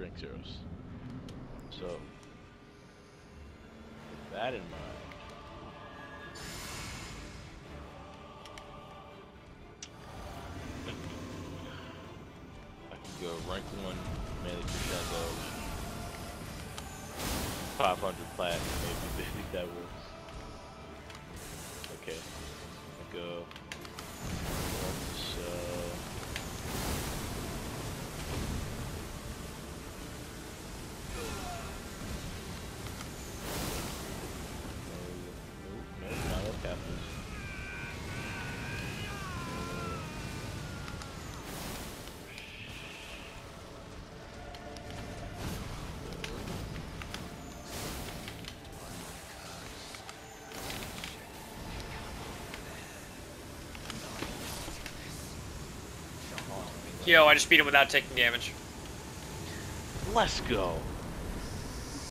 rank zeros. So, with that in mind, I can go rank one melee crescendo, 500 platinum, maybe, maybe that works. Yo, I just beat him without taking damage. Let's go.